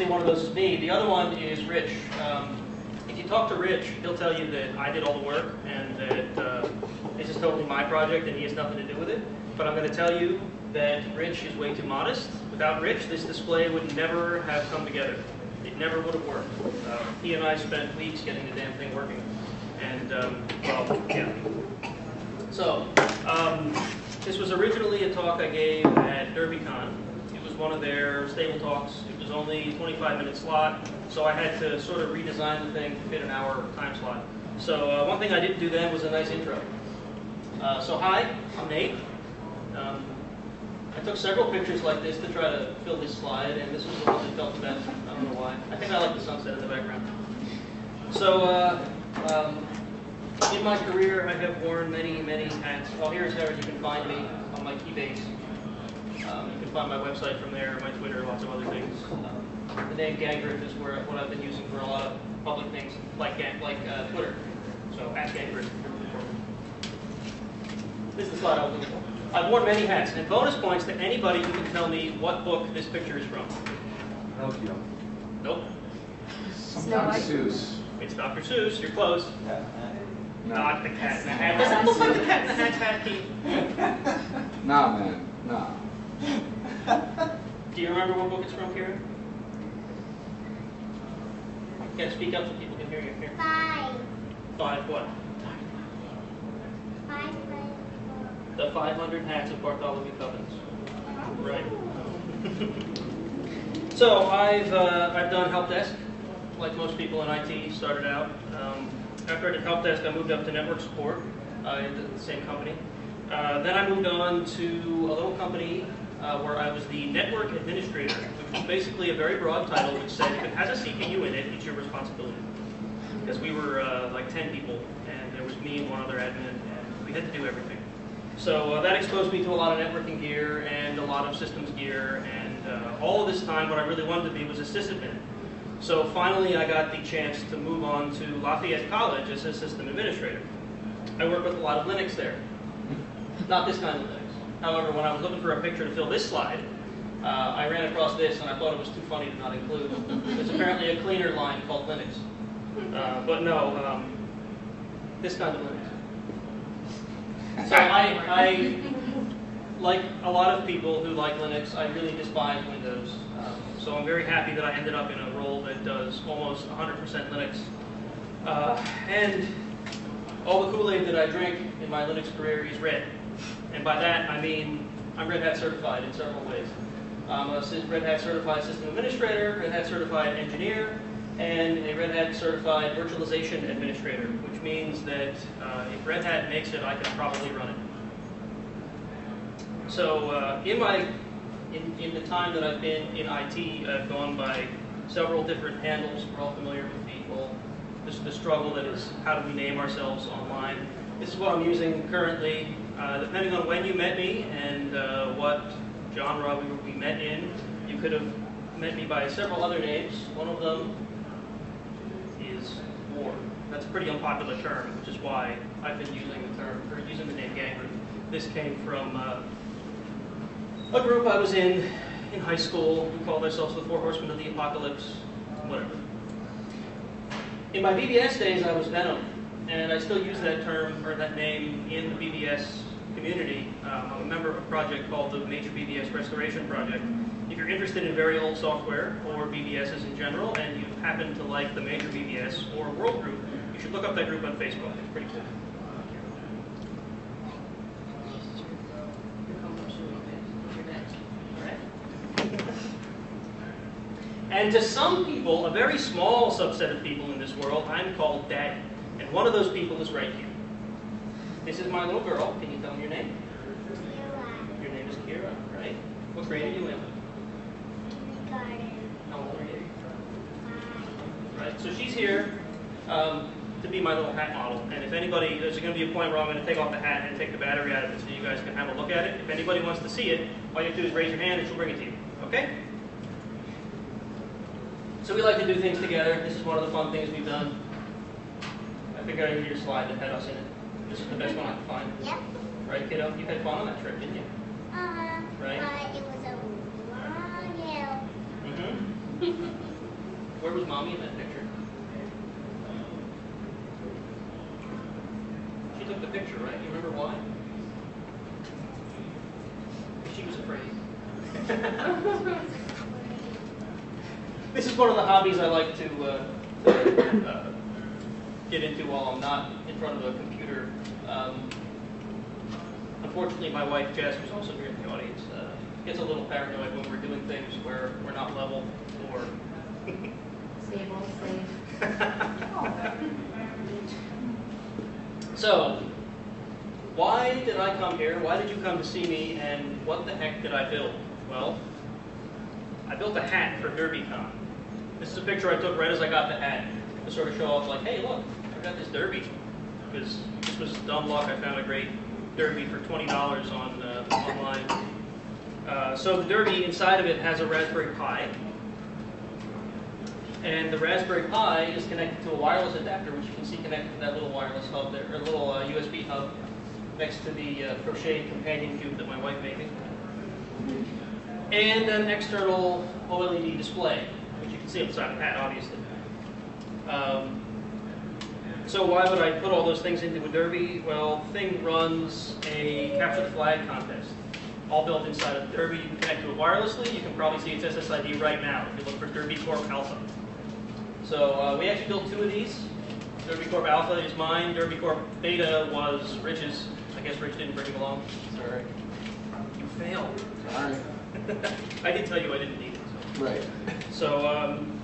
obviously one of those is me. The other one is Rich. Um, if you talk to Rich, he'll tell you that I did all the work and that uh, this is totally my project and he has nothing to do with it. But I'm going to tell you that Rich is way too modest. Without Rich, this display would never have come together. It never would have worked. Uh, he and I spent weeks getting the damn thing working. And, um, well, yeah. So, um, this was originally a talk I gave at DerbyCon. One of their stable talks. It was only 25 minute slot, so I had to sort of redesign the thing to fit an hour time slot. So uh, one thing I didn't do then was a nice intro. Uh, so hi, I'm Nate. Um, I took several pictures like this to try to fill this slide, and this was the one that felt the best. I don't know why. I think I like the sunset in the background. So, uh, um, in my career, I have worn many, many hats. Oh, here's how you can find me on my Keybase. Um, you can find my website from there, my Twitter, lots of other things. Uh, the name Gangriff is where what I've been using for a lot of public things, like like uh, Twitter. So at Gangriff. This is the slide I was looking for. I've worn many hats, and bonus points to anybody who can tell me what book this picture is from. Pinocchio. Nope. Sometimes Seuss. It's Dr. Seuss. You're close. No. Not the cat in the hat. Does it look like the cat in the hat hat, Keith? Nah, man. Nah. Do you remember what book it's from, Karen? You gotta speak up so people can hear you. Here. Five. Five what? Five, five, The 500 Hats of Bartholomew Cubbins. Right. so I've uh, I've done help desk, like most people in IT started out. Um, after I did help desk, I moved up to network support uh, in the same company. Uh, then I moved on to a little company uh, where I was the network administrator, which was basically a very broad title which said if it has a CPU in it, it's your responsibility. Because we were uh, like 10 people, and there was me and one other admin, and we had to do everything. So uh, that exposed me to a lot of networking gear and a lot of systems gear, and uh, all this time what I really wanted to be was a sysadmin. So finally I got the chance to move on to Lafayette College as a system administrator. I work with a lot of Linux there. Not this kind of Linux. However, when I was looking for a picture to fill this slide, uh, I ran across this and I thought it was too funny to not include. It's apparently a cleaner line called Linux. Uh, but no, um, this kind of Linux. So I, I, like a lot of people who like Linux, I really despise Windows. Um, so I'm very happy that I ended up in a role that does almost 100% Linux. Uh, and all the Kool-Aid that I drink in my Linux career is red. And by that, I mean I'm Red Hat certified in several ways. I'm a Red Hat certified system administrator, Red Hat certified engineer, and a Red Hat certified virtualization administrator, which means that uh, if Red Hat makes it, I can probably run it. So uh, in my in, in the time that I've been in IT, I've gone by several different handles. We're all familiar with people. This is the struggle that is how do we name ourselves online. This is what I'm using currently. Uh, depending on when you met me and uh, what genre we, we met in, you could have met me by several other names. One of them is war. That's a pretty unpopular term, which is why I've been using the term, or using the name gang group. This came from uh, a group I was in in high school. We called ourselves the Four Horsemen of the Apocalypse, whatever. In my BBS days, I was Venom, and I still use that term or that name in the BBS community. Um, I'm a member of a project called the Major BBS Restoration Project. If you're interested in very old software or BBSs in general, and you happen to like the Major BBS or World Group, you should look up that group on Facebook. It's pretty cool. And to some people, a very small subset of people in this world, I'm called Daddy. And one of those people is right here. This is my little girl. Can you tell me your name? Kira. Your name is Kira, right? What grade are you in? Garden. How old are you? Five. Right, so she's here um, to be my little hat model. And if anybody, there's going to be a point where I'm going to take off the hat and take the battery out of it so you guys can have a look at it. If anybody wants to see it, all you have to do is raise your hand and she'll bring it to you. Okay? So we like to do things together. This is one of the fun things we've done. I figured I'd give you a slide that had us in it. This is the best one I could find. Yep. Right, kiddo? You had fun on that trip, didn't you? Uh-huh. Right. But it was a long hill. Mm-hmm. Where was mommy in that picture? She took the picture, right? You remember why? She was afraid. this is one of the hobbies I like to, uh, uh, get into while I'm not in front of a computer. Um, unfortunately, my wife Jess, who's also here in the audience, uh, gets a little paranoid when we're doing things where we're not level or. Stable, safe. So, why did I come here? Why did you come to see me? And what the heck did I build? Well, I built a hat for DerbyCon. This is a picture I took right as I got the hat to sort of show off, like, hey, look, I got this Derby. Because this was dumb luck. I found a great Derby for twenty dollars on uh, online. Uh, so the Derby inside of it has a Raspberry Pi, and the Raspberry Pi is connected to a wireless adapter, which you can see connected to that little wireless hub there, or little uh, USB hub next to the uh, crocheted companion cube that my wife made me. And an external OLED display, which you can see upside the hat, obviously. Um, so why would I put all those things into a Derby? Well, Thing runs a capture the flag contest, all built inside of Derby. You can connect to it wirelessly. You can probably see its SSID right now if you look for Derby Corp Alpha. So uh, we actually built two of these. Derby Corp Alpha is mine. Derby Corp Beta was Rich's. I guess Rich didn't bring him along. Sorry. You failed. Sorry. I did tell you I didn't need it. So. Right. So, um,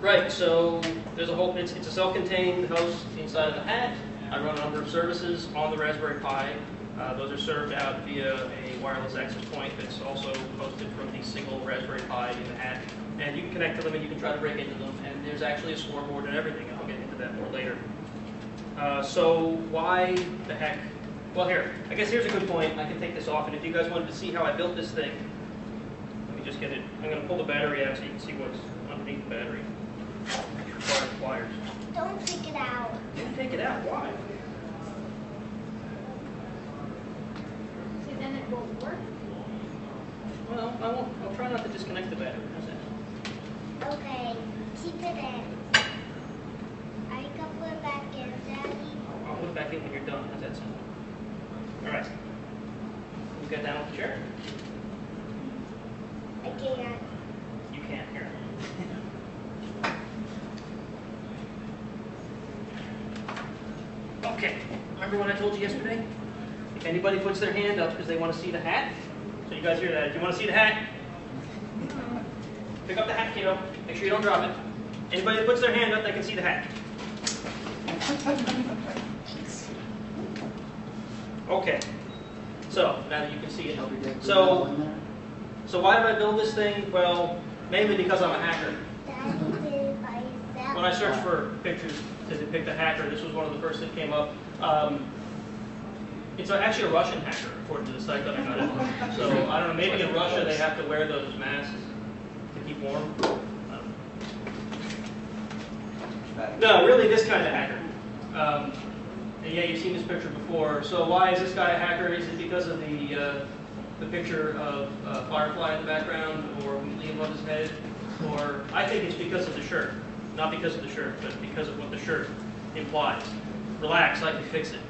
right, so there's a whole, it's, it's a self-contained host inside of the hat. I run a number of services on the Raspberry Pi. Uh, those are served out via a wireless access point that's also hosted from the single Raspberry Pi in the hat. And you can connect to them and you can try to break into them. And there's actually a scoreboard and everything. I'll get into that more later. Uh, so why the heck? Well, here, I guess here's a good point. I can take this off, and if you guys wanted to see how I built this thing, let me just get it. I'm going to pull the battery out so you can see what's underneath the battery. Pliers. Don't take it out. Don't take it out. Why? See, then it won't work. Well, I won't. I'll try not to disconnect the battery. How's that? Okay, keep it in. I can put it back in, Daddy. I'll put it back in when you're done. How's that sound? All right. You got down with the chair? I can't. You can't hear. Okay, remember what I told you yesterday? If anybody puts their hand up because they want to see the hat, so you guys hear that, if you want to see the hat, pick up the hat, kiddo. Make sure you don't drop it. Anybody that puts their hand up, they can see the hat. Okay, so now that you can see it. So, so why did I build this thing? Well, mainly because I'm a hacker. Daddy did it by himself. When I search for pictures to depict a hacker, this was one of the first that came up. Um, it's actually a Russian hacker, according to the site that I got it. So I don't know, maybe in Russia they have to wear those masks to keep warm. No, really this kind of hacker. Um, and yeah, you've seen this picture before. So why is this guy a hacker? Is it because of the uh, the picture of uh, Firefly in the background, or Wheatley above his head, or I think it's because of the shirt, not because of the shirt, but because of what the shirt implies. Relax, I can fix it.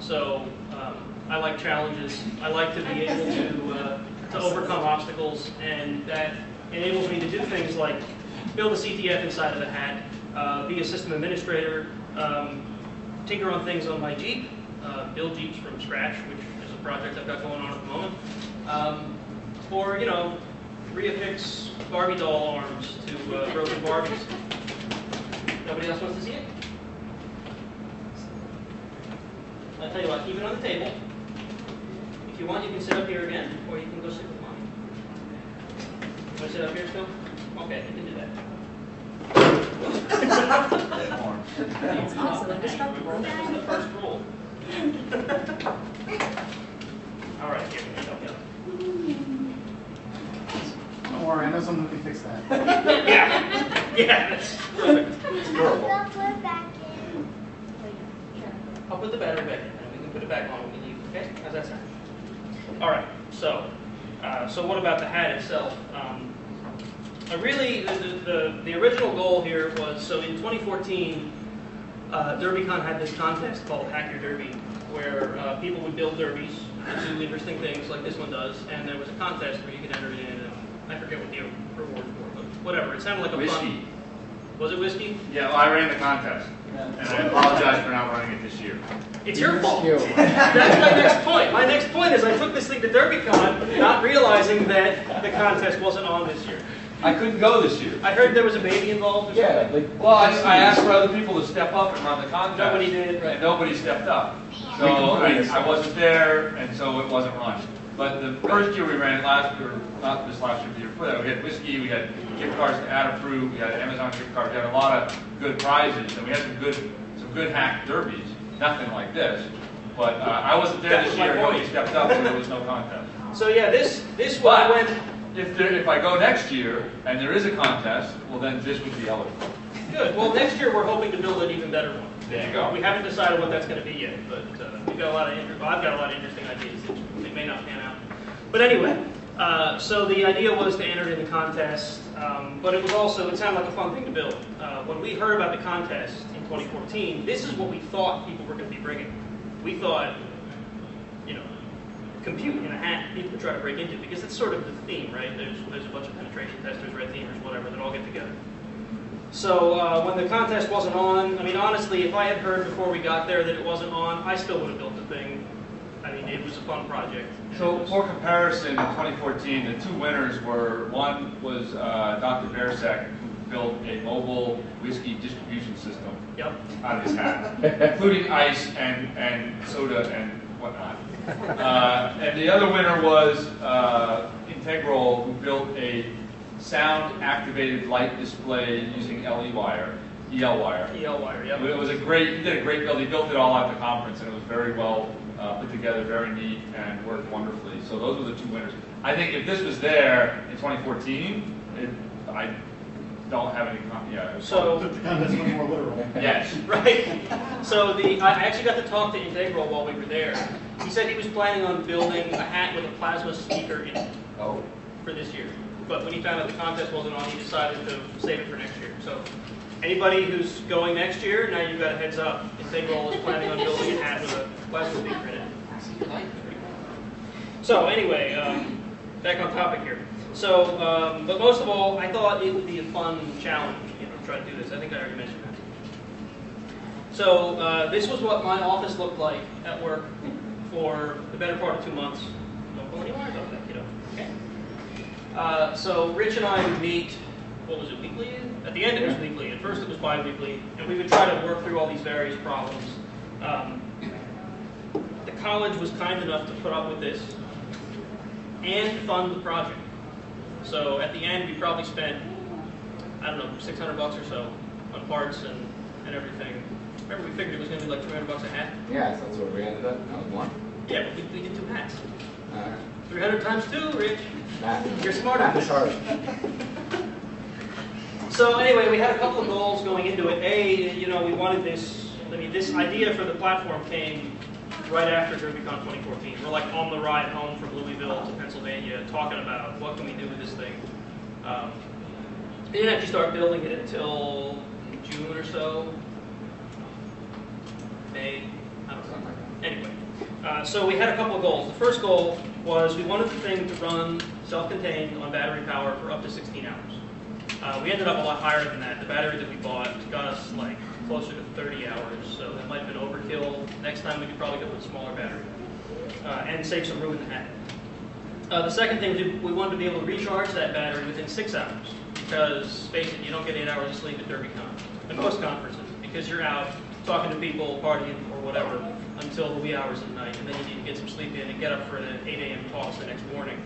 So um, I like challenges. I like to be able to uh, to overcome obstacles, and that enables me to do things like build a CTF inside of the hat, uh, be a system administrator, um, tinker on things on my Jeep, uh, build Jeeps from scratch, which is a project I've got going on at the moment, um, or you know, reaffix Barbie doll arms to uh, broken Barbies. Nobody else wants to see it? I'll tell you what, keep it on the table. If you want, you can sit up here again, or you can go sit with mommy. You want to sit up here still? Okay, you can do that. It's also indestructible. This is the first rule. All right, here, here, help. Don't worry, I know someone who can fix that. Yeah, yeah, that's perfect. It's I'm durable. gonna put it back in. I'll put the battery back in, and we can put it back on when we leave, okay? How's that sound? All right, so, what about the hat itself? Um, I really, the, the, the, original goal here was, so in 2014, uh, DerbyCon had this contest called Hack Your Derby, where uh, people would build derbies and do interesting things like this one does, and there was a contest where you could enter it in, and I forget what the rewards were, but whatever, it sounded like a Whiskey. fun. Was it whiskey? Yeah, well, I ran the contest, and I apologize for not running it this year. It's your fault. That's my next point. My next point is I took this thing to DerbyCon, not realizing that the contest wasn't on this year. I couldn't go this year. I heard there was a baby involved or Yeah, something. like. Well, I, I asked for other people to step up and run the contest. Nobody did, right. And nobody stepped up. So We can put I, I wasn't there, and so it wasn't run. But the first year we ran it last year, not this last year, the year before that, we had whiskey, we had gift cards to Adafruit, we had Amazon gift cards, we had a lot of good prizes, and we had some good, some good hack derbies. Nothing like this. But uh, I wasn't there That this was year, nobody stepped up, so there was no contest. So yeah, this this But when if there, if I go next year and there is a contest, well then this would be eligible. good. Well, next year we're hoping to build an even better one. There you go. We haven't decided what that's going to be yet, but uh, we've got a lot of inter- well, I've got a lot of interesting ideas. May not pan out. But anyway, uh, so the idea was to enter in the contest, um, but it was also it sounded like a fun thing to build. Uh, when we heard about the contest in 2014, this is what we thought people were going to be bringing. We thought, you know, compute in a hat people would try to break into because it's sort of the theme, right? There's there's a bunch of penetration testers, red teamers, whatever, that all get together. So uh, when the contest wasn't on, I mean, honestly, if I had heard before we got there that it wasn't on, I still would have built the thing. It was a fun project. So for comparison, in 2014, the two winners were, one was uh, Dr. Bearsek, who built a mobile whiskey distribution system Yep. out of his hat, including ice and, and soda and whatnot. Uh, and the other winner was uh, Integral, who built a sound-activated light display using LE wire, EL wire. EL wire. Yep. It was a great, he did a great build. He built it all at the conference, and it was very well uh, put together, very neat, and worked wonderfully. So those were the two winners. I think if this was there in 2014, it, I don't have any, com- yeah. it was- So The contest was more literal. Yes. Right. So the I actually got to talk to Integral while we were there. He said he was planning on building a hat with a plasma speaker in it Oh, for this year. But when he found out the contest wasn't on, he decided to save it for next year. So anybody who's going next year, now you've got a heads up. Integral is planning on building a hat with a speaker in it. So anyway, um, back on topic here. So, um, but most of all, I thought it would be a fun challenge, you know, to try to do this. I think I already mentioned that. So uh, this was what my office looked like at work for the better part of two months. Don't pull any wires off that, kiddo. Okay. Uh, so Rich and I would meet. What was it? Weekly? At the end, it was weekly. At first, it was bi-weekly, and we would try to work through all these various problems. Um, the college was kind enough to put up with this and fund the project. So at the end, we probably spent, I don't know, 600 bucks or so on parts and, and everything. Remember, we figured it was going to be like 300 bucks a hat? yeah, so that's what we ended up, that was one. Yeah, but we, we did two hats. Alright. 300 times two, Rich. Math. You're smarter Math than is hard. So anyway, we had a couple of goals going into it. A, you know, we wanted this, I mean, this idea for the platform came right after DerbyCon 2014. We're like on the ride home from Louisville to Pennsylvania talking about what can we do with this thing. Um, we didn't actually start building it until June or so, May, I don't know. Anyway, uh, so we had a couple of goals. The first goal was we wanted the thing to run self-contained on battery power for up to 16 hours. Uh, we ended up a lot higher than that. The battery that we bought got us like closer to 30 hours, so that might have been overkill. Next time we could probably go with a smaller battery uh, and save some room in the hat. Uh, the second thing, we- wanted to be able to recharge that battery within six hours because, face it, you don't get eight hours of sleep at DerbyCon and most conferences because you're out talking to people, partying, or whatever until the wee hours of the night, and then you need to get some sleep in and get up for the 8 a.m. talks the next morning.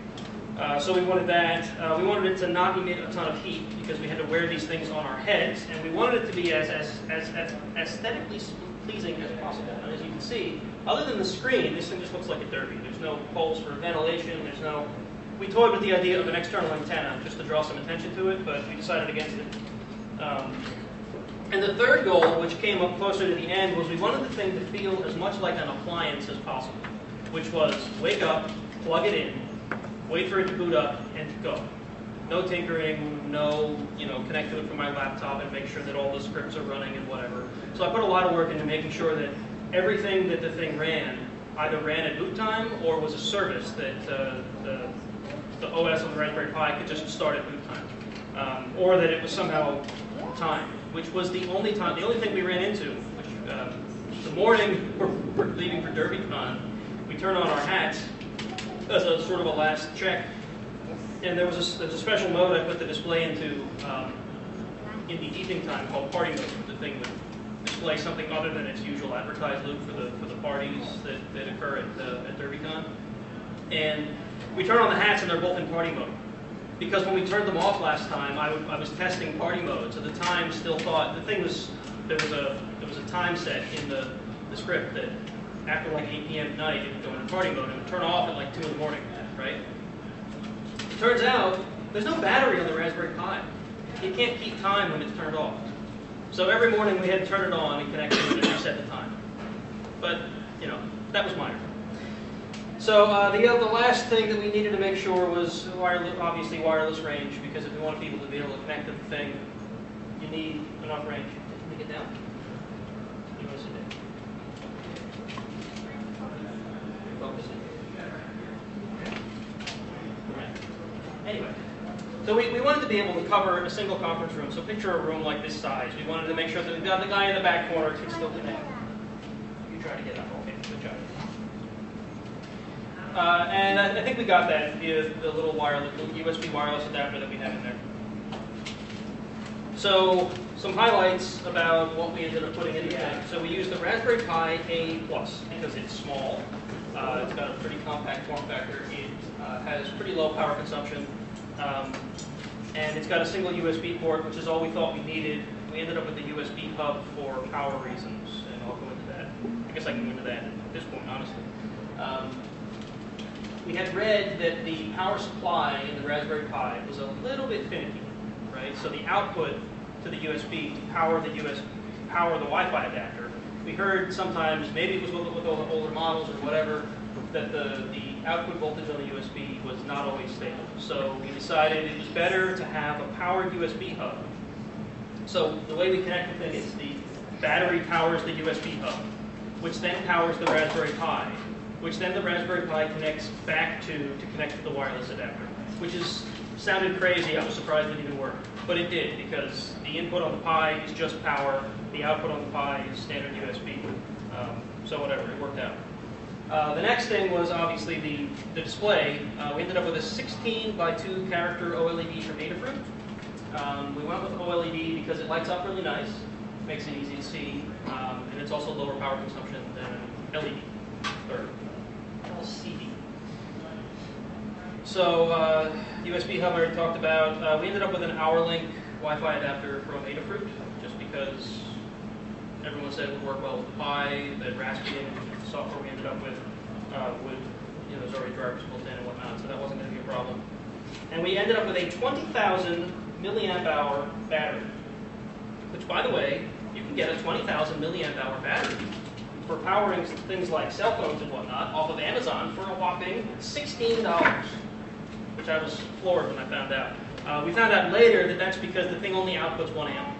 Uh, so we wanted that. Uh, we wanted it to not emit a ton of heat because we had to wear these things on our heads, and we wanted it to be as, as, as, as aesthetically pleasing as possible. And as you can see, other than the screen, this thing just looks like a derby. There's no holes for ventilation. There's no. We toyed with the idea of an external antenna just to draw some attention to it, but we decided against it. Um, and the third goal, which came up closer to the end, was we wanted the thing to feel as much like an appliance as possible, which was wake up, plug it in, wait for it to boot up, and go. No tinkering, no, you know, connect to it from my laptop and make sure that all the scripts are running and whatever. So I put a lot of work into making sure that everything that the thing ran either ran at boot time or was a service that uh, the, the OS on the Raspberry Pi could just start at boot time. Um, or that it was somehow timed, which was the only time, the only thing we ran into, which um, the morning we're, we're leaving for DerbyCon, we turn on our hats as a sort of a last check. And there was a, a special mode I put the display into um, in the evening time called party mode. The thing would display something other than its usual advertised loop for the for the parties that, that occur at, uh, at DerbyCon. And we turn on the hats and they're both in party mode. Because when we turned them off last time, I was testing party mode, so the time still thought the thing was there was a there was a time set in the, the script that after like 8 p.m. at night it would go into party mode it would turn off at like 2 in the morning, right? It turns out there's no battery on the Raspberry Pi. It can't keep time when it's turned off. So every morning we had to turn it on and connect it and reset the time. But you know that was minor. So uh, the uh, the last thing that we needed to make sure was obviously wireless range, because if we want people to be able to connect to the thing, you need enough range. Take it down. You want to sit there? Focus it. Right. Anyway, so we, we wanted to be able to cover a single conference room. So picture a room like this size. We wanted to make sure that the guy in the back corner can still connect. You try to get up. Okay, good job. Uh, and I, I think we got that via the little wireless, USB wireless adapter that we have in there. So some highlights about what we ended up putting in the thing. So we used the Raspberry Pi A Plus because it's small. Uh, it's got a pretty compact form factor. It uh, has pretty low power consumption. Um, and it's got a single USB port, which is all we thought we needed. We ended up with a USB hub for power reasons, and I'll go into that. I guess I can go into that at this point, honestly. Um, we had read that the power supply in the Raspberry Pi was a little bit finicky, right? So the output to the USB to power the US, power the Wi-Fi adapter. We heard sometimes, maybe it was with, with older older models or whatever, that the, the output voltage on the USB was not always stable. So we decided it was better to have a powered USB hub. So the way we connect the thing is the battery powers the USB hub, which then powers the Raspberry Pi, which then the Raspberry Pi connects back to to connect to the wireless adapter, which is sounded crazy. I was surprised it even worked, but it did because the input on the Pi is just power, the output on the Pi is standard USB. Um, so whatever, it worked out. Uh, the next thing was obviously the, the display. Uh, we ended up with a 16 by 2 character OLED from Adafruit. Um, we went with OLED because it lights up really nice, makes it easy to see, um, and it's also lower power consumption than an LED or LCD. So uh, USB hub I already talked about. Uh, we ended up with an Ralink Wi-Fi adapter from Adafruit, just because everyone said it would work well with the Pi. The Raspbian software we ended up with uh, would, you know, there's already drivers built in and whatnot, so that wasn't going to be a problem. And we ended up with a 20,000 milliamp hour battery, which, by the way, you can get a 20,000 milliamp hour battery for powering things like cell phones and whatnot off of Amazon for a whopping $16, which I was floored when I found out. Uh, we found out later that that's because the thing only outputs one amp,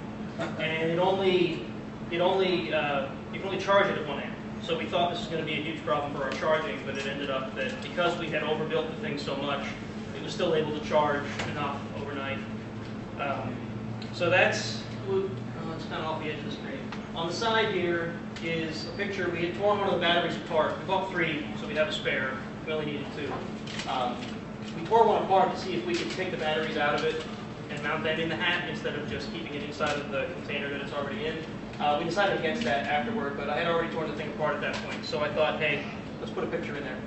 and it only it only uh, you can only charge it at one amp. So we thought this was going to be a huge problem for our charging, but it ended up that because we had overbuilt the thing so much, it was still able to charge enough overnight. Um, so that's oh, it's kind of off the edge of the screen. On the side here is a picture. We had torn one of the batteries apart. We bought three, so we'd have a spare. We only needed two. Um, we tore one apart to see if we could take the batteries out of it and mount them in the hat instead of just keeping it inside of the container that it's already in. Uh, we decided against that afterward, but I had already torn the thing apart at that point, so I thought, hey, let's put a picture in there.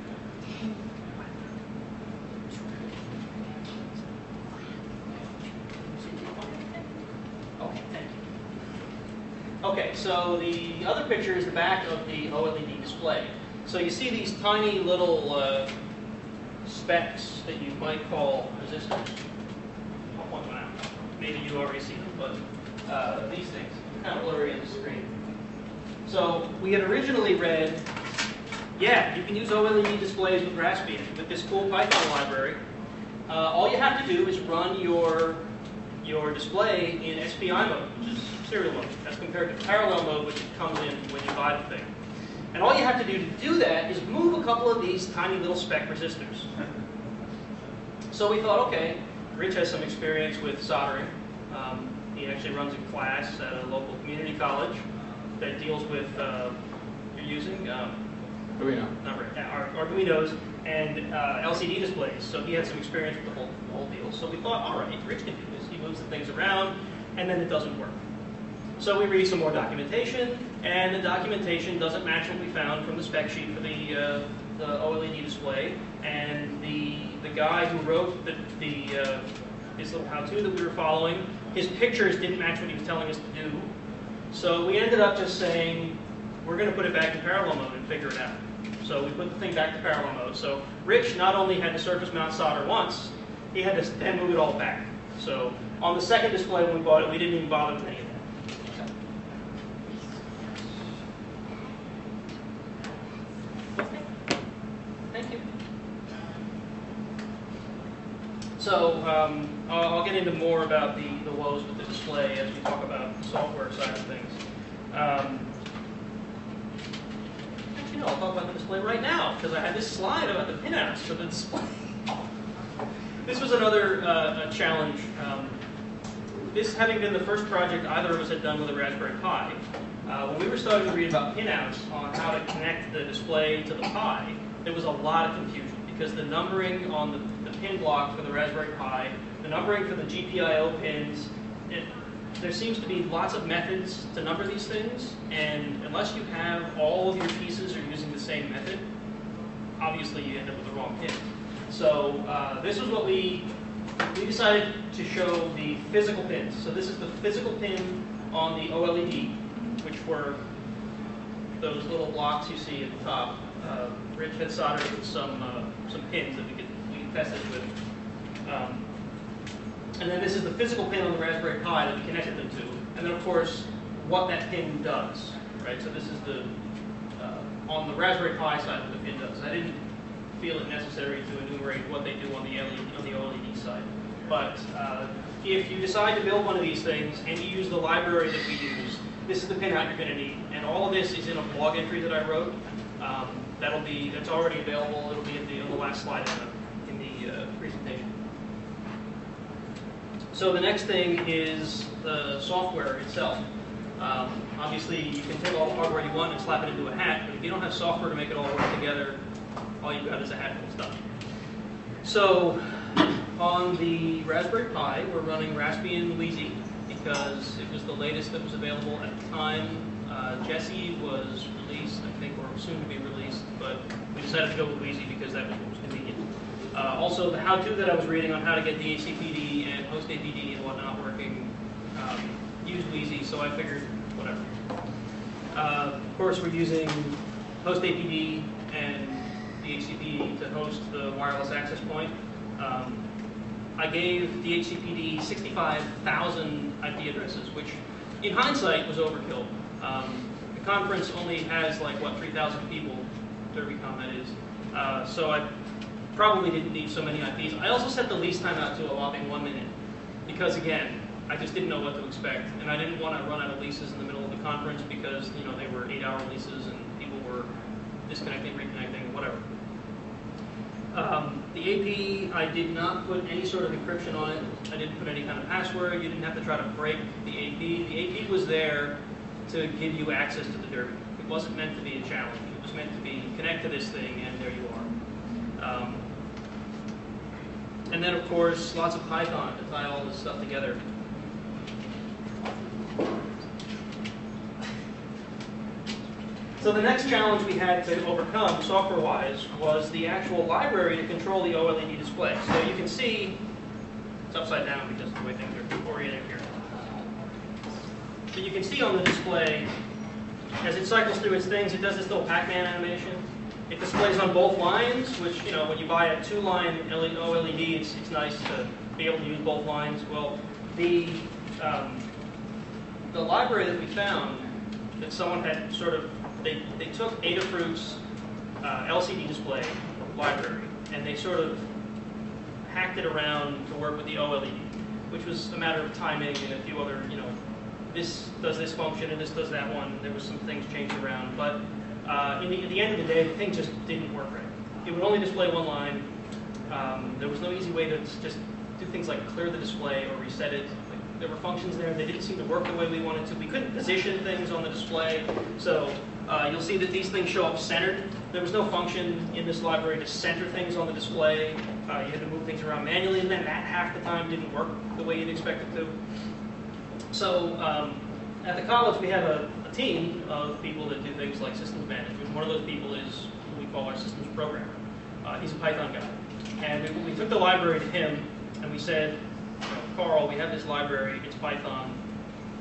Okay, so the other picture is the back of the OLED display. So you see these tiny little uh, specs that you might call resistors. I'll point one out. Maybe you already see them, but uh, these things kind of blurry on the screen. So we had originally read, yeah, you can use OLED displays with Raspbian with this cool Python library. Uh, all you have to do is run your your display in SPI mode, which is serial mode, as compared to parallel mode, which comes in when you buy the thing. And all you have to do to do that is move a couple of these tiny little spec resistors. So we thought, okay, Rich has some experience with soldering. Um, he actually runs a class at a local community college that deals with, uh, you're using, um, do not Ar- Arduinos and uh, LCD displays. So he had some experience with the whole, whole deal. So we thought, all right, Rich can do this. He moves the things around, and then it doesn't work. So we read some more documentation, and the documentation doesn't match what we found from the spec sheet for the, uh, the OLED display. And the, the guy who wrote the, the, uh, his little how-to that we were following, his pictures didn't match what he was telling us to do. So we ended up just saying, we're going to put it back in parallel mode and figure it out. So we put the thing back to parallel mode. So Rich not only had to surface mount solder once, he had to then move it all back. So on the second display when we bought it, we didn't even bother with any of that. Thank you. So um, get into more about the, the woes with the display as we talk about the software side of things. Um, actually, I'll talk about the display right now because I had this slide about the pinouts for the display. this was another uh, challenge. Um, this having been the first project either of us had done with a Raspberry Pi, uh, when we were starting to read about pinouts on how to connect the display to the Pi, there was a lot of confusion because the numbering on the, the pin block for the Raspberry Pi, the numbering for the GPIO pins, it, there seems to be lots of methods to number these things, and unless you have all of your pieces are using the same method, obviously you end up with the wrong pin. So uh, this is what we we decided to show the physical pins. So this is the physical pin on the OLED, which were those little blocks you see at the top. Uh, Rich had soldered with some uh, some pins that we could we could test it with. Um, and then this is the physical pin on the Raspberry Pi that we connected them to. And then of course what that pin does, right? So this is the uh, on the Raspberry Pi side what the pin does. I didn't feel it necessary to enumerate what they do on the LED, on the OLED side. But uh, if you decide to build one of these things and you use the library that we use, this is the pinout you're going to need. And all of this is in a blog entry that I wrote. Um, that'll be that's already available. It'll be in the, on the last slide in the, in the uh, presentation. So the next thing is the software itself. Um, obviously, you can take all the hardware you want and slap it into a hat, but if you don't have software to make it all work together, all you've got is a hat full of stuff. So on the Raspberry Pi, we're running Raspbian Wheezy because it was the latest that was available at the time. Uh, Jessie was released, I think, or soon to be released, but we decided to go with Wheezy because that was what was convenient. Uh, also, the how-to that I was reading on how to get DHCPD and HostAPD and whatnot working um, used Wheezy, so I figured whatever. Uh, of course, we're using HostAPD and DHCP to host the wireless access point. Um, I gave DHCPD 65,000 IP addresses, which in hindsight was overkill. Um, the conference only has like, what, 3,000 people, DerbyCon that is. Uh, so I probably didn't need so many IPs. I also set the lease time out to a whopping one minute because again, I just didn't know what to expect, and I didn't want to run out of leases in the middle of the conference because you know they were eight-hour leases and people were disconnecting, reconnecting, whatever. Um, the AP, I did not put any sort of encryption on it. I didn't put any kind of password. You didn't have to try to break the AP. The AP was there to give you access to the Derby. It wasn't meant to be a challenge. It was meant to be connect to this thing, and there you are. Um, and then, of course, lots of Python to tie all this stuff together. So the next challenge we had to overcome, software-wise, was the actual library to control the OLED display. So you can see, it's upside down because of the way things are oriented here. So you can see on the display, as it cycles through its things, it does this little Pac-Man animation. It displays on both lines, which, you know, when you buy a two-line OLED, it's, it's nice to be able to use both lines. Well, the, um, the library that we found, that someone had sort of, they, they took Adafruit's uh, LCD display library, and they sort of hacked it around to work with the OLED, which was a matter of timing and a few other, you know, this does this function and this does that one. There was some things changed around, but uh, in the, at the end of the day, the thing just didn't work right. It would only display one line. Um, there was no easy way to just do things like clear the display or reset it. Like, there were functions there they didn't seem to work the way we wanted to. We couldn't position things on the display, so uh, you'll see that these things show up centered. There was no function in this library to center things on the display. Uh, you had to move things around manually, and then that half the time didn't work the way you'd expect it to. So um, at the college, we have a, a team of people that do things like systems management. One of those people is who we call our systems programmer. Uh, he's a Python guy. And we, we took the library to him, and we said, Carl, we have this library, it's Python.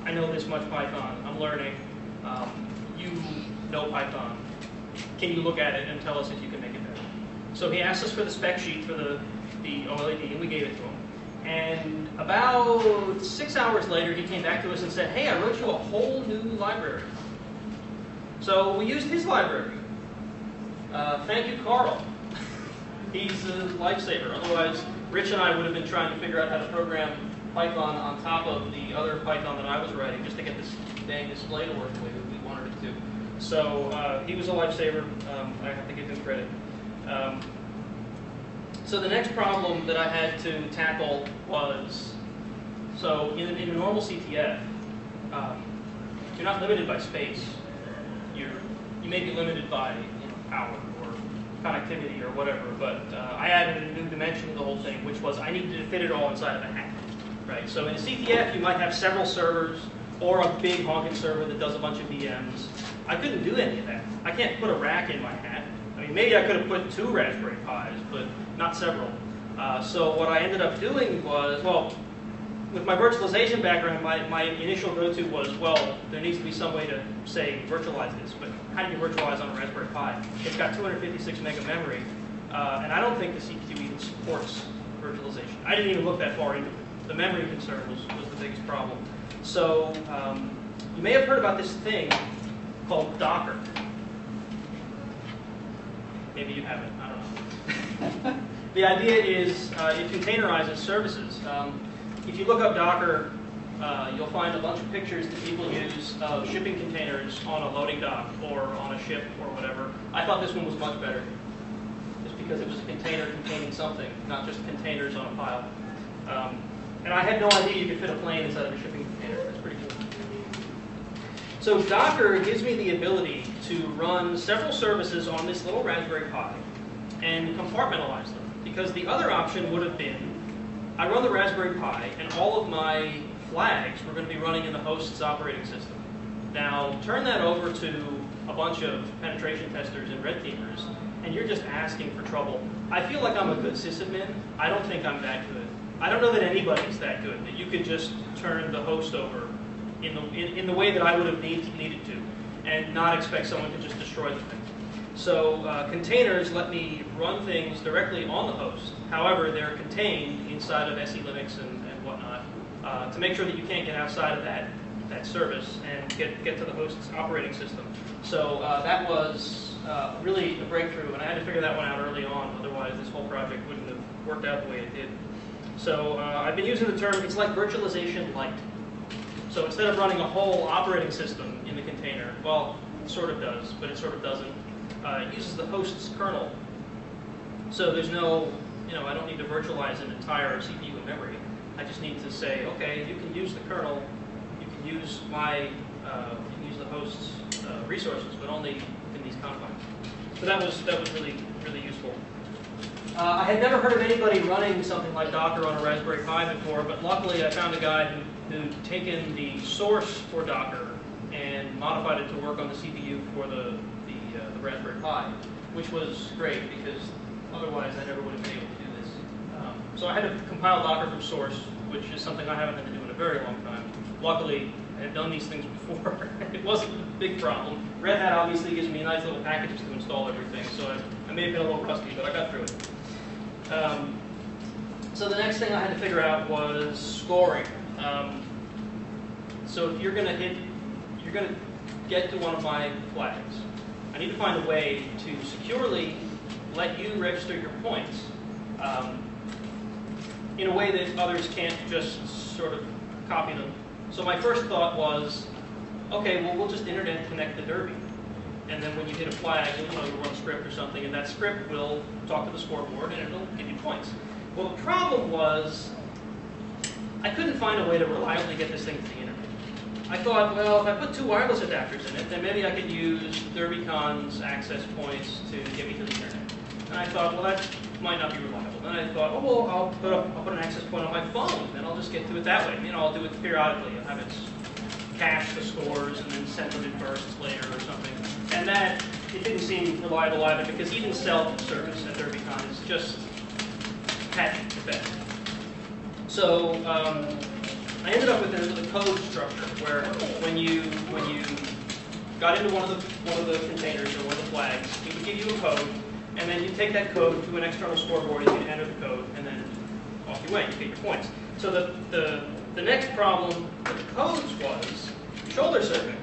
I know this much Python, I'm learning. Um, you know Python. Can you look at it and tell us if you can make it better? So he asked us for the spec sheet for the, the OLED, and we gave it to him. And about six hours later, he came back to us and said, hey, I wrote you a whole new library. So we used his library. Uh, thank you, Carl. He's a lifesaver. Otherwise, Rich and I would have been trying to figure out how to program Python on top of the other Python that I was writing just to get this dang display to work the way that we wanted it to. So uh, he was a lifesaver. Um, I have to give him credit. Um, so the next problem that I had to tackle was, so in, in a normal CTF, um, you're not limited by space. You're, you may be limited by you know, power or connectivity or whatever, but uh, I added a new dimension to the whole thing, which was I needed to fit it all inside of a hat. Right? So in a CTF, you might have several servers or a big honking server that does a bunch of VMs. I couldn't do any of that. I can't put a rack in my hat. I mean, maybe I could have put two Raspberry Pis, but not several. Uh, so what I ended up doing was, well, with my virtualization background, my, my initial go-to was, well, there needs to be some way to, say, virtualize this, but how do you virtualize on a Raspberry Pi? It's got 256 meg of memory, uh, and I don't think the CPU even supports virtualization. I didn't even look that far into it. The memory concern was, was the biggest problem. So um, you may have heard about this thing called Docker. Maybe you haven't. the idea is uh, it containerizes services. Um, if you look up Docker, uh, you'll find a bunch of pictures that people use of shipping containers on a loading dock or on a ship or whatever. I thought this one was much better, just because it was a container containing something, not just containers on a pile. Um, and I had no idea you could fit a plane inside of a shipping container. That's pretty cool. So Docker gives me the ability to run several services on this little Raspberry Pi and compartmentalize them. Because the other option would have been, I run the Raspberry Pi and all of my flags were going to be running in the host's operating system. Now, turn that over to a bunch of penetration testers and red teamers, and you're just asking for trouble. I feel like I'm a good sysadmin. I don't think I'm that good. I don't know that anybody's that good, that you could just turn the host over in the, in, in the way that I would have need, needed to, and not expect someone to just destroy the thing. So uh, containers let me run things directly on the host. However, they're contained inside of SE Linux and, and whatnot uh, to make sure that you can't get outside of that, that service and get, get to the host's operating system. So uh, that was uh, really a breakthrough, and I had to figure that one out early on. Otherwise, this whole project wouldn't have worked out the way it did. So uh, I've been using the term, it's like virtualization light. So instead of running a whole operating system in the container, well, it sort of does, but it sort of doesn't. Uh, uses the host's kernel. So there's no, you know, I don't need to virtualize an entire CPU and memory. I just need to say, okay, you can use the kernel, you can use my, uh, you can use the host's uh, resources, but only within these confines. So that was that was really really useful. Uh, I had never heard of anybody running something like Docker on a Raspberry Pi before, but luckily I found a guy who who'd taken the source for Docker and modified it to work on the CPU for the the, Raspberry Pi, which was great because otherwise I never would have been able to do this. Um, so I had to compile Docker from source, which is something I haven't had to do in a very long time. Luckily, I had done these things before. it wasn't a big problem. Red Hat obviously gives me nice little packages to install everything, so I, I may have been a little rusty, but I got through it. Um, so the next thing I had to figure out was scoring. Um, so if you're going to hit, you're going to get to one of my flags, I need to find a way to securely let you register your points um, in a way that others can't just sort of copy them. So my first thought was, okay, well, we'll just internet connect the Derby. And then when you hit a flag, you'll know you run a script or something, and that script will talk to the scoreboard and it'll give you points. Well, the problem was, I couldn't find a way to reliably get this thing to the internet. I thought, well, if I put two wireless adapters in it, then maybe I could use DerbyCon's access points to get me to the internet. And I thought, well, that might not be reliable. Then I thought, oh, well, I'll put, up, I'll put an access point on my phone, and I'll just get to it that way. You know, I'll do it periodically. I'll have it cache the scores and then send them in bursts later or something. And that, it didn't seem reliable either, because even self-service at DerbyCon is just patchy at best. So um, I ended up with a, code structure where when you when you got into one of the one of the containers or one of the flags, it would give you a code, and then you take that code to an external scoreboard, and you enter the code, and then off you went. You get your points. So the the the next problem with codes was shoulder surfing.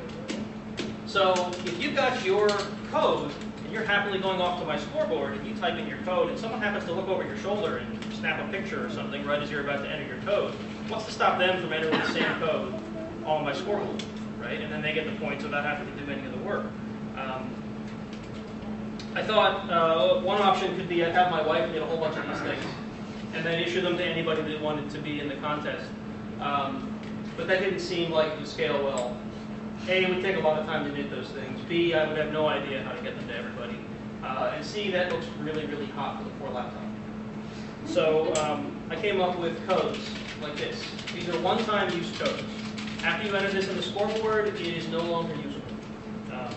So if you've got your code and you're happily going off to my scoreboard and you type in your code and someone happens to look over your shoulder and snap a picture or something right as you're about to enter your code, what's to stop them from entering the same code on my scoreboard, right? And then they get the points without having to do any of the work. Um, I thought uh, one option could be I'd have my wife get a whole bunch of these things and then issue them to anybody that wanted to be in the contest. Um, but that didn't seem like it would scale well. A, it would take a lot of time to knit those things. B, I would have no idea how to get them to everybody. Uh, and C, that looks really, really hot for the poor laptop. So um, I came up with codes like this. These are one-time use codes. After you enter this in the scoreboard, it is no longer usable. Um,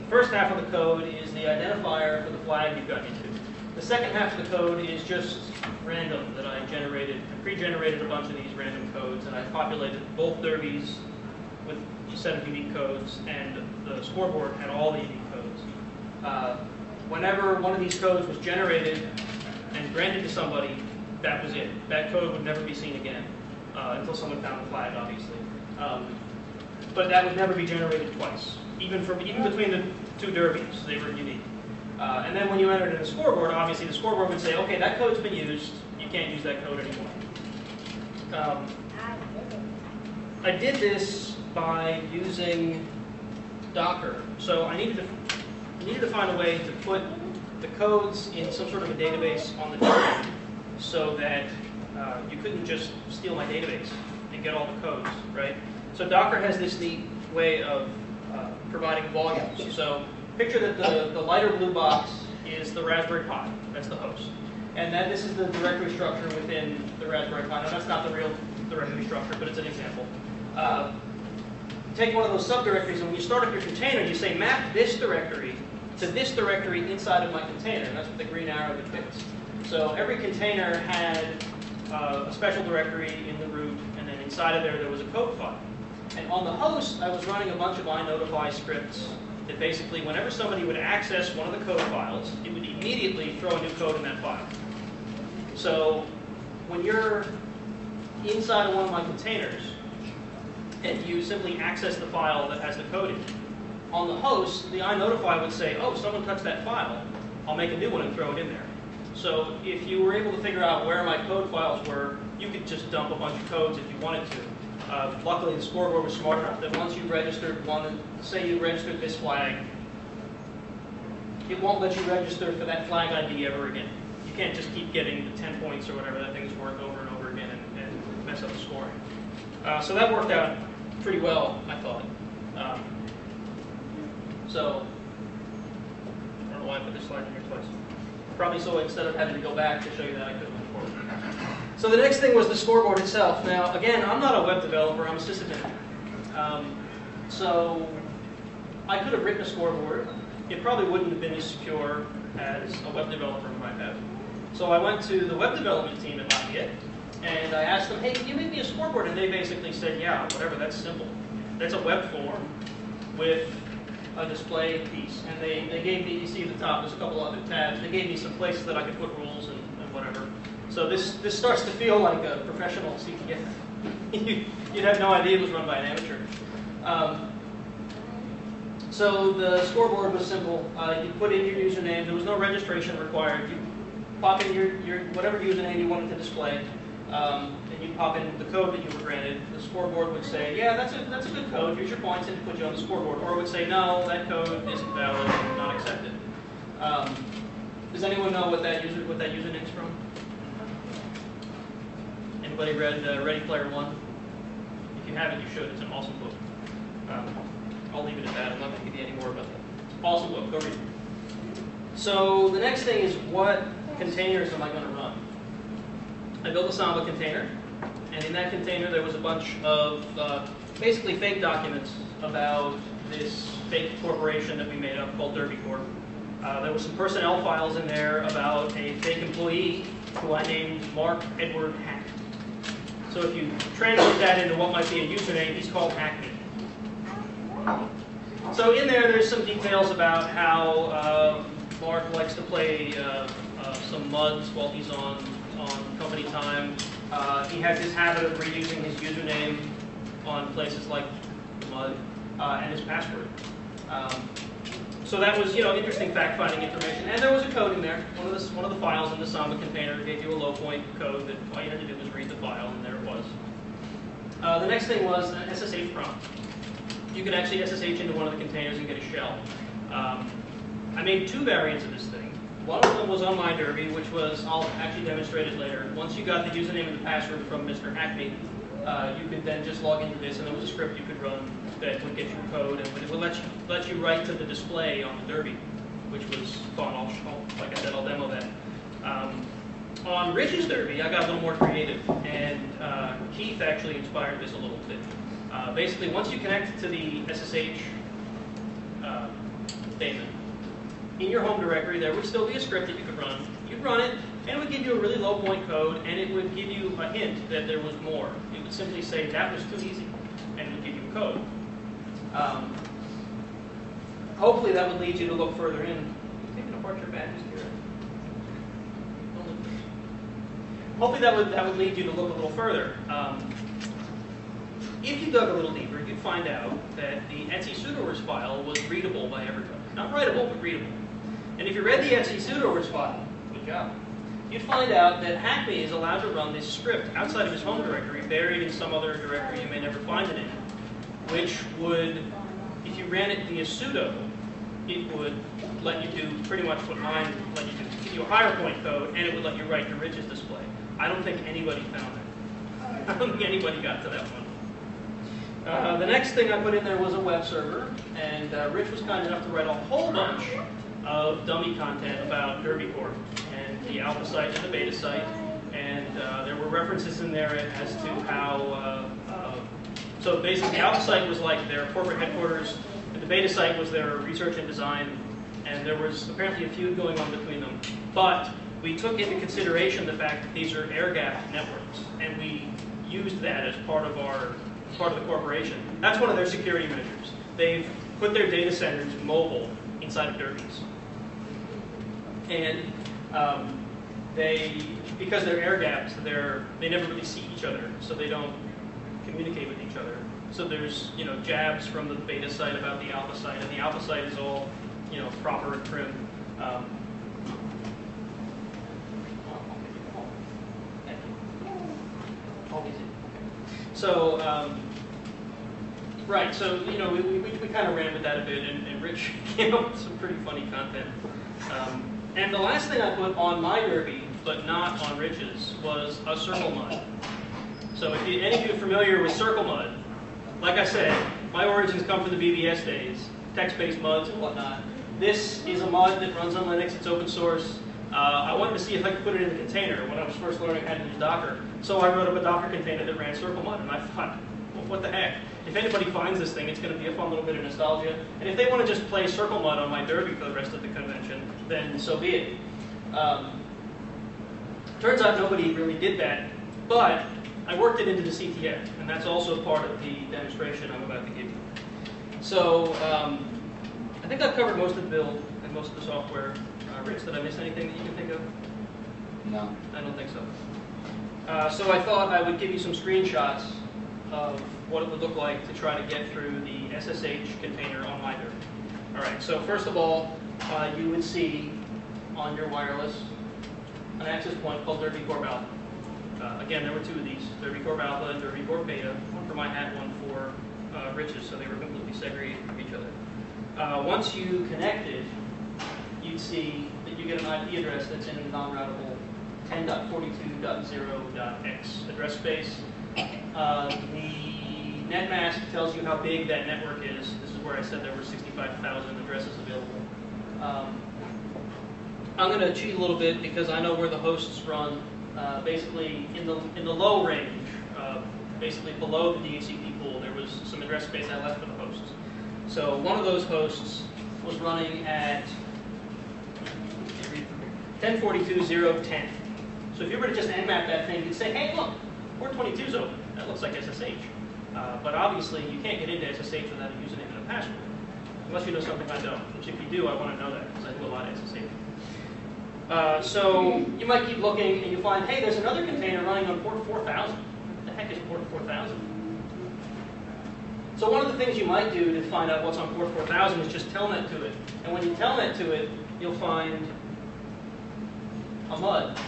the first half of the code is the identifier for the flag you've got into. The second half of the code is just random that I generated. I pre-generated a bunch of these random codes, and I populated both derbies with a set of unique codes, and the scoreboard had all the unique codes. Uh, whenever one of these codes was generated and granted to somebody, that was it. That code would never be seen again uh, until someone found the flag, obviously. Um, but that would never be generated twice, even from even between the two derbies, they were unique. Uh, and then when you entered in the scoreboard, obviously the scoreboard would say, okay, that code's been used, you can't use that code anymore. Um, I did this by using Docker. So I needed to needed to find a way to put the codes in some sort of a database on the Docker so that uh, you couldn't just steal my database and get all the codes, right? So Docker has this neat way of uh, providing volumes. So picture that the, the lighter blue box is the Raspberry Pi. That's the host. And then this is the directory structure within the Raspberry Pi. Now that's not the real directory structure, but it's an example. Uh, take one of those subdirectories, and when you start up your container, you say map this directory to this directory inside of my container. And that's what the green arrow depicts. So every container had uh, a special directory in the root, and then inside of there, there was a code file. And on the host, I was running a bunch of iNotify scripts that basically, whenever somebody would access one of the code files, it would immediately throw a new code in that file. So when you're inside of one of my containers, and you simply access the file that has the code in it, on the host, the iNotify would say, oh, someone touched that file. I'll make a new one and throw it in there. So if you were able to figure out where my code files were, you could just dump a bunch of codes if you wanted to. Uh, luckily, the scoreboard was smart enough that once you registered one, say you registered this flag, it won't let you register for that flag ID ever again. You can't just keep getting the 10 points or whatever that thing's worth over and over again and, and mess up the scoring. Uh, so that worked out pretty well, I thought. Um, so, I don't know why I put this slide in here twice. Probably so instead of having to go back to show you that, I could have forward. So the next thing was the scoreboard itself. Now, again, I'm not a web developer, I'm a sysadmin. Um, so I could have written a scoreboard. It probably wouldn't have been as secure as a web developer might have. So I went to the web development team at Lafayette, and I asked them, hey, can you make me a scoreboard? And they basically said, yeah, whatever, that's simple. That's a web form with a display piece. And they, they gave me, you see at the top, there's a couple other tabs. They gave me some places that I could put rules and, and whatever. So this, this starts to feel like a professional CTF. You'd have no idea it was run by an amateur. Um, so the scoreboard was simple. Uh, you put in your username. There was no registration required. You pop in your, your whatever username you wanted to display. um, you pop in the code that you were granted, the scoreboard would say, yeah, that's a, that's a good code, here's your points, and put you on the scoreboard. Or it would say, no, that code isn't valid, not accepted. Um, does anyone know what that user, what that username's from? Anybody read uh, Ready Player One? If you haven't, you should. It's an awesome book. Um, I'll leave it at that. I'm not going to give you any more about that. Awesome book. Go read it. So the next thing is what containers am I going to run? I built a Samba container, and in that container there was a bunch of uh, basically fake documents about this fake corporation that we made up called Derby Corp. Uh, there was some personnel files in there about a fake employee who I named Mark Edward Hack. So if you translate that into what might be a username, he's called HackMe. So in there, there's some details about how uh, Mark likes to play uh, uh, some muds while he's on, on company time. Uh, he has this habit of reusing his username on places like mud uh, and his password. Um, so that was, you know, interesting fact-finding information. And there was a code in there. One of the one of the files in the Samba container gave you a low point code that all you had to do was read the file, and there it was. Uh, the next thing was an SSH prompt. You could actually SSH into one of the containers and get a shell. Um, I made two variants of this thing. One of them was on my Derby, which was, I'll actually demonstrate it later. Once you got the username and the password from Mr. HackMe, uh, you could then just log into this, and there was a script you could run that would get your code, and it would let you, let you write to the display on the Derby, which was fun. I'll, like I said, I'll demo that. Um, on Rich's Derby, I got a little more creative, and uh, Keith actually inspired this a little bit. Uh, basically, once you connect to the SSH uh, daemon, in your home directory, there would still be a script that you could run. You'd run it, and it would give you a really low point code, and it would give you a hint that there was more. It would simply say, that was too easy, and it would give you a code. Um, hopefully that would lead you to look further in. Taking apart your badges here. Hopefully that would, that would lead you to look a little further. Um, if you dug a little deeper, you'd find out that the Etsy sudoers file was readable by everybody. Not writable, but readable. And if you read the Etsy sudoers file, good job, you'd find out that HackMe is allowed to run this script outside of his home directory, buried in some other directory you may never find it in, which would, if you ran it via sudo, it would let you do pretty much what mine let you do. Give you a higher point code, and it would let you write your Rich's display. I don't think anybody found it. I don't think anybody got to that one. Uh, the next thing I put in there was a web server, and uh, Rich was kind enough to write a whole bunch of dummy content about Derby Corp and the alpha site and the beta site, and uh, there were references in there as to how. Uh, uh, so basically, the alpha site was like their corporate headquarters, and the beta site was their research and design, and there was apparently a feud going on between them. But we took into consideration the fact that these are air-gapped networks, and we used that as part of our part of the corporation. That's one of their security measures. They've put their data centers mobile inside of derbies. And um, they, because they're air gaps, they're, they never really see each other, so they don't communicate with each other. So there's, you know, jabs from the beta side about the alpha side, and the alpha side is all, you know, proper and trim. Um. So, um, right, so, you know, we, we, we kind of ran with that a bit, and, and Rich came up with some pretty funny content. Um, and the last thing I put on my Derby, but not on Rich's, was a circle mud. So if you, any of you are familiar with circle mud, like I said, my origins come from the BBS days, text-based muds and whatnot. This is a mud that runs on Linux, it's open source. Uh, I wanted to see if I could put it in a container when I was first learning how to use Docker. So I wrote up a Docker container that ran circle mud, and I thought, well, what the heck? If anybody finds this thing, it's going to be a fun little bit of nostalgia. And if they want to just play circle mud on my Derby for the rest of the convention, then so be it. Um, turns out nobody really did that, but I worked it into the CTF, and that's also part of the demonstration I'm about to give you. So um, I think I've covered most of the build and most of the software. Uh, Rich, did I miss anything that you can think of? No. I don't think so. Uh, so I thought I would give you some screenshots of what it would look like to try to get through the SSH container on my Derby. All right, so first of all, uh, you would see on your wireless an access point called Derby Corp Alpha. Uh, again, there were two of these, Derby Corp Alpha and Derby Corp Beta, one for my hat, one for uh, so they were completely segregated from each other. Uh, once you connected, you'd see that you get an IP address that's in a non-routable 10.42.0.x address space. Uh, the netmask tells you how big that network is. This is where I said there were 65,000 addresses available. Um, I'm going to cheat a little bit because I know where the hosts run. Uh, basically, in the in the low range, uh, basically below the DHCP pool, there was some address space I left for the hosts. So one of those hosts was running at 1042.0.10. So if you were to just nmap that thing, you'd say, hey, look, port 22 is open. That looks like SSH. Uh, but obviously, you can't get into SSH without a username and a password. Unless you know something I don't, which if you do, I want to know that because I do a lot of SSH. Uh, so you might keep looking and you find, hey, there's another container running on port 4000. What the heck is port 4000? So one of the things you might do to find out what's on port 4000 is just telnet to it. And when you telnet to it, you'll find a mud.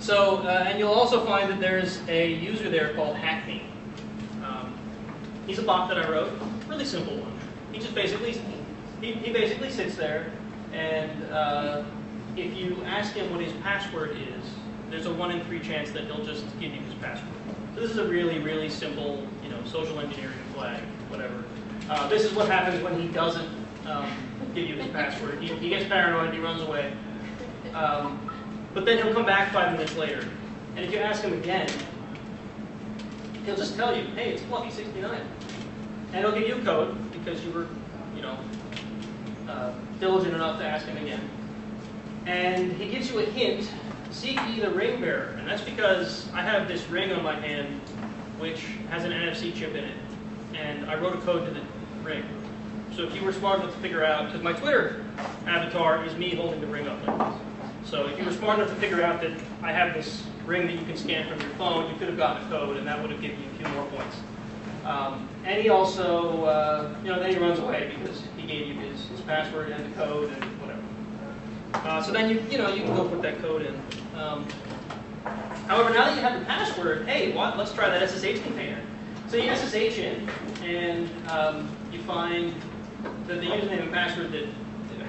So, uh, and you'll also find that there's a user there called HackMe. He's a bot that I wrote, really simple one. He just basically, he, he basically sits there, and uh, if you ask him what his password is, there's a one in three chance that he'll just give you his password. So this is a really, really simple, you know, social engineering flag, whatever. Uh, this is what happens when he doesn't um, give you his password. He, he gets paranoid, he runs away. Um, but then he'll come back five minutes later. And if you ask him again, he'll just tell you, hey, it's Fluffy 69. And he'll give you a code because you were, you know, uh, diligent enough to ask him again. And he gives you a hint, seek ye the ring bearer. And that's because I have this ring on my hand which has an NFC chip in it. And I wrote a code to the ring. So if you were smart enough to figure out, because my Twitter avatar is me holding the ring up like this. So if you were smart enough to figure out that I have this ring that you can scan from your phone, you could have gotten a code, and that would have given you a few more points. Um, and he also, uh, you know, then he runs away because he gave you his, his password and the code and whatever. Uh, so then you, you know, you can go put that code in. Um, however, now that you have the password, hey, what? Let's try that SSH container. So you SSH in, and um, you find that the username and password that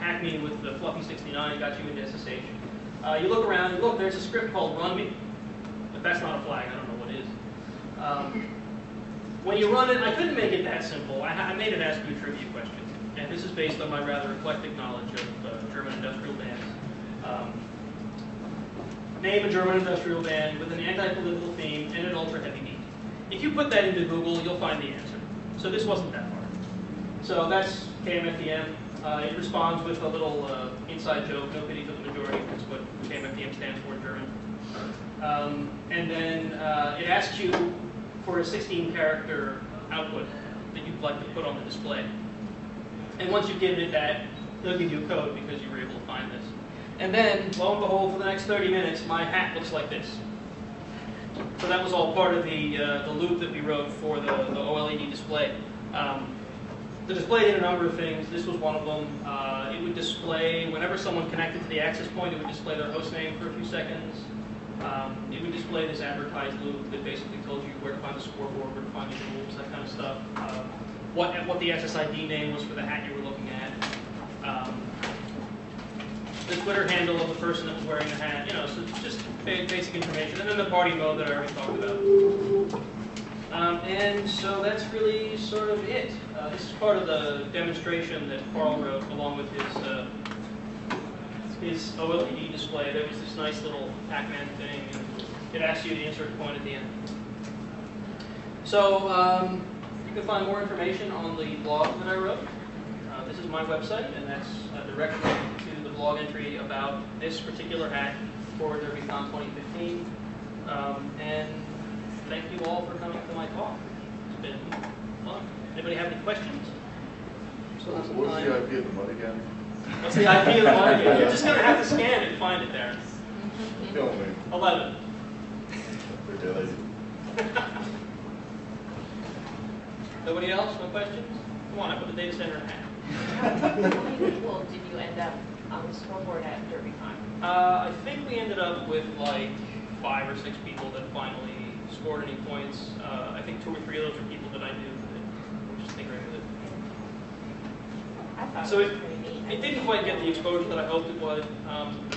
HackMe with the Fluffy69 got you into SSH. Uh, you look around and look, there's a script called run me. If that's not a flag, I don't know what is. Um, when you run it, I couldn't make it that simple. I, I made it ask you a trivia question. And this is based on my rather eclectic knowledge of uh, German industrial bands. Um, name a German industrial band with an anti-political theme and an ultra-heavy beat. If you put that into Google, you'll find the answer. So this wasn't that hard. So that's KMFDM. Uh, it responds with a little uh, inside joke, no pity for the majority, that's what KMFDM stands for German. Um, and then uh, it asks you for a 16 character output that you'd like to put on the display. And once you've given it that, they'll give you a code because you were able to find this. And then, lo and behold, for the next 30 minutes, my hat looks like this. So that was all part of the, uh, the loop that we wrote for the, the OLED display. Um, the display did a number of things. This was one of them. Uh, it would display, whenever someone connected to the access point, it would display their host name for a few seconds. Um, it would display this advertised loop that basically told you where to find the scoreboard, where to find the rules, that kind of stuff. Uh, what, what the SSID name was for the hat you were looking at. Um, the Twitter handle of the person that was wearing the hat, you know, so just basic information. And then the party mode that I already talked about. Um, and so that's really sort of it. Uh, this is part of the demonstration that Carl wrote along with his uh, his OLED display. There was this nice little Pac-Man thing, and it asks you to insert a point at the end. So um, you can find more information on the blog that I wrote. Uh, this is my website, and that's a direct link to the blog entry about this particular hack for DerbyCon 2015. Um, and thank you all for coming to my talk. It's been fun. Anybody have any questions? So Lots what's the IP of the money again? What's the IP of the market? You're just going to have to scan it and find it there. Kill me. 11. Okay, lazy. Nobody else? No questions? Come on, I put the data center in half. How many people did you end up on the scoreboard at DerbyCon? Uh, I think we ended up with like five or six people that finally scored any points. Uh, I think two or three of those were people that I knew that were just tinkering with it. I thought So it it, pretty neat. it didn't quite get the exposure that I hoped it would. Um,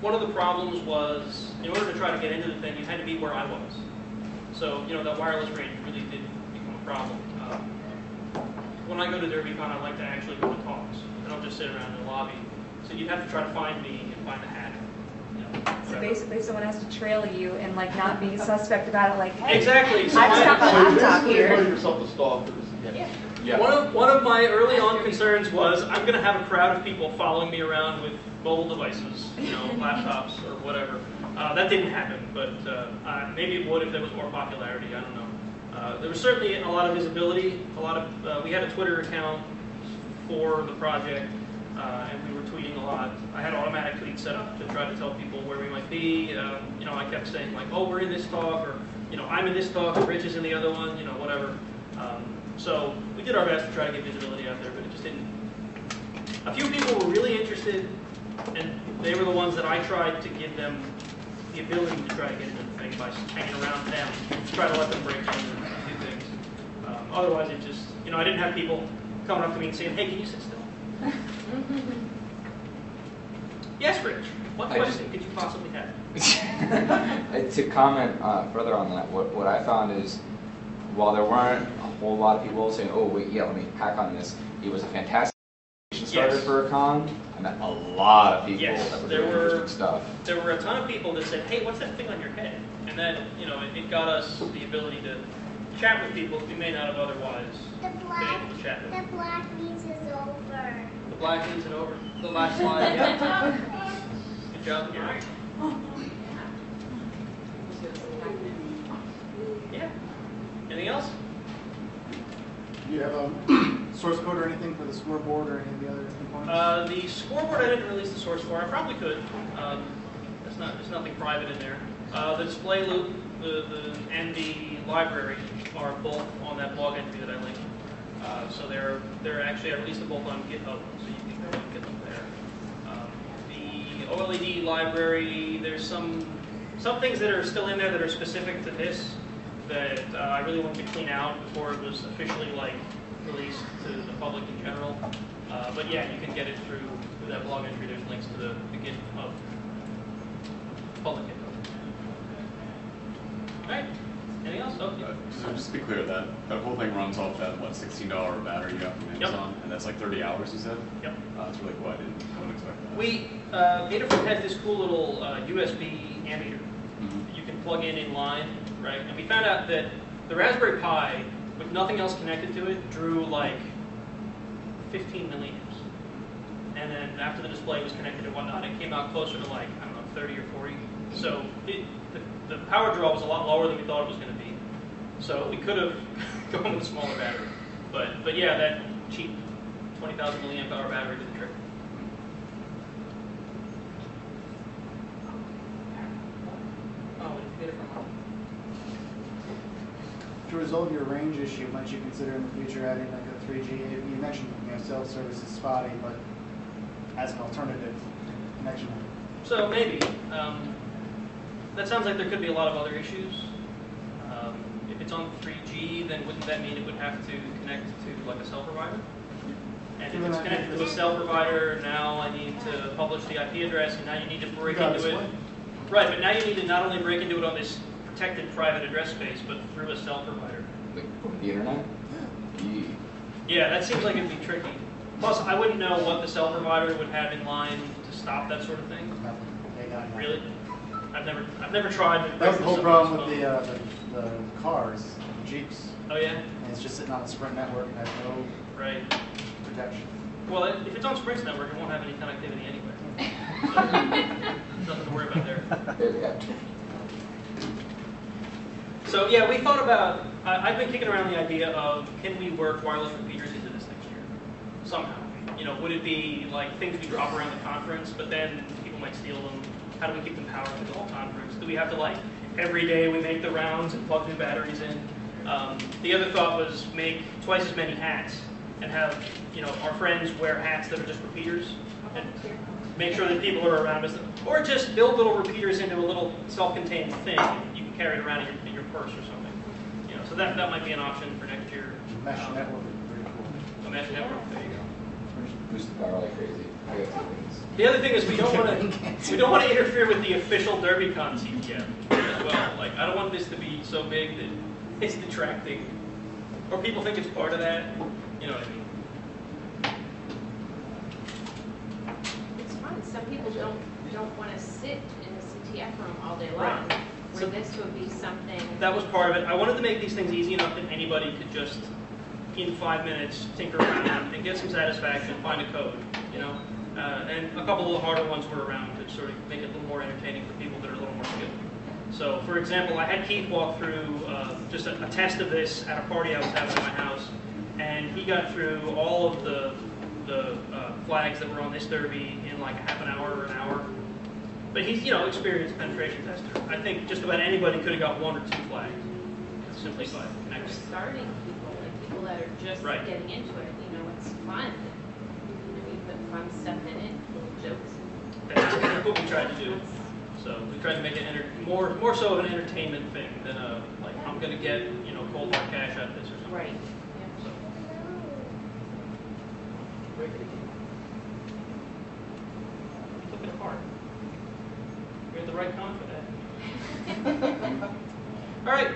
one of the problems was, in order to try to get into the thing, you had to be where I was. So, you know, that wireless range really did become a problem. Um, when I go to DerbyCon, I like to actually go to talks. I don't just sit around in the lobby. So you'd have to try to find me and find the hat. You know, So whatever. basically, someone has to trail you and like not be suspect about it, like, hey. Exactly. So I've got my laptop here. you call yourself a stalker. Yeah. Yeah. One of, one of my early on concerns was I'm going to have a crowd of people following me around with mobile devices, you know, laptops or whatever. Uh, that didn't happen, but uh, uh, maybe it would if there was more popularity. I don't know. Uh, there was certainly a lot of visibility. A lot of uh, we had a Twitter account for the project, uh, and we were tweeting a lot. I had automatic tweets set up to try to tell people where we might be. Um, you know, I kept saying like, "Oh, we're in this talk," or you know, "I'm in this talk," or "Rich is in the other one," you know, whatever. Um, so we did our best to try to get visibility out there, but it just didn't. A few people were really interested, and they were the ones that I tried to give them the ability to try to get into the thing by hanging around them, to try to let them break in and do things. Um, otherwise, it just, you know, I didn't have people coming up to me and saying, "Hey, can you sit still?" yes, Rich. What I just- question could you possibly have? To comment uh, further on that, what, what I found is while there weren't a whole lot of people saying, oh, wait, yeah, let me pack on this, it was a fantastic starter Yes. for a con. I met a lot of people Yes, that were there doing were- interesting stuff. there were a ton of people that said, "Hey, what's that thing on your head?" And then, you know, it, it got us the ability to chat with people we may not have otherwise The been black, able to chat with. the black means is over. The black leads it over. The last slide. Yeah. Good job, Gary. Oh, yeah. Anything else? Do you have a source code or anything for the scoreboard or any of the other components? Uh, the scoreboard, I didn't release the source for. I probably could. Um, there's not, there's nothing private in there. Uh, the display loop, the, the, and the library are both on that blog entry that I linked. Uh, so they're, they're actually, I released them both on GitHub, so you can go and get them there. Um, the OLED library, there's some, some things that are still in there that are specific to this that uh, I really wanted to clean out before it was officially like released to the public in general. Uh, but yeah, you can get it through, through that blog entry. There's links to the, the GitHub, public. All right. Anything else? Oh, yeah. Uh, So just to be clear, that, that whole thing runs off that, what, sixteen dollar battery you got from Yep. Amazon? And that's like thirty hours, you said? Yep. Uh, that's really cool, I didn't, I wouldn't expect that. We, uh, Adafruit has this cool little uh, USB ammeter Mhm. that you can plug in in line, right? And we found out that the Raspberry Pi, with nothing else connected to it, drew like 15 milliamps. And then after the display was connected and whatnot, it came out closer to like, I don't know, 30 or 40. So it, the, the power draw was a lot lower than we thought it was going to be. So we could have gone with a smaller battery. But, but yeah, that cheap 20,000 milliamp hour battery did the trick. Oh, we did it from home. To resolve your range issue, might you consider in the future adding like a 3G? You mentioned, you know, cell service is spotty, but as an alternative connection. So maybe. Um, that sounds like there could be a lot of other issues. Um, if it's on 3G, then wouldn't that mean it would have to connect to like a cell provider? And if it's connected to a cell provider, now I need to publish the IP address, and now you need to break into it. Right, but now you need to not only break into it on this protected private address space, but through a cell provider. Like, the internet? Yee. Yeah, that seems like it'd be tricky. Plus, I wouldn't know what the cell provider would have in line to stop that sort of thing. Nothing. They got nothing. Really? I've never, I've never tried. to That was the whole problem with the, uh, the, the cars, Jeeps. Oh yeah, And it's just sitting on the Sprint network and has no right. protection. Well, if it's on Sprint's network, it won't have any connectivity anyway. So, nothing to worry about there. So yeah, we thought about. I, I've been kicking around the idea of can we work wireless repeaters into this next year somehow? You know, would it be like things we drop around the conference, but then people might steal them? How do we keep them powered through the whole conference? Do we have to like every day we make the rounds and plug new batteries in? Um, the other thought was make twice as many hats and have you know our friends wear hats that are just repeaters, and make sure that people are around us. Or just build little repeaters into a little self-contained thing. You can carry it around in your, in or something. You know, so that, that might be an option for next year. Mesh Um, network would be pretty cool. A mesh network, there you go. Boost the power like crazy. I got two things. The other thing is we don't want to we don't want to interfere with the official DerbyCon CTF as well. Like I don't want this to be so big that it's detracting, or people think it's part of that. You know what I mean? It's fun. Some people don't, don't want to sit in the CTF room all day long. Right. Where So- this would be something, That was part of it. I wanted to make these things easy enough that anybody could just, in five minutes, tinker around and get some satisfaction, find a code. You know, uh, and a couple of the harder ones were around to sort of make it a little more entertaining for people that are a little more skilled. So, for example, I had Keith walk through uh, just a, a test of this at a party I was having at my house, and he got through all of the the uh, flags that were on this derby in like half an hour or an hour. But he's, you know, experienced penetration tester. I think just about anybody could have got one or two flags simply by for connecting. starting people, like people that are just Right. getting into it, you know, it's fun. You know, you put fun stuff in it, little jokes. That's what we tried to do. So we tried to make it enter- more more so of an entertainment thing than a like I'm gonna get you know cold hard cash out of this or something. Right. So. You took it apart. You had the right con for that. All right,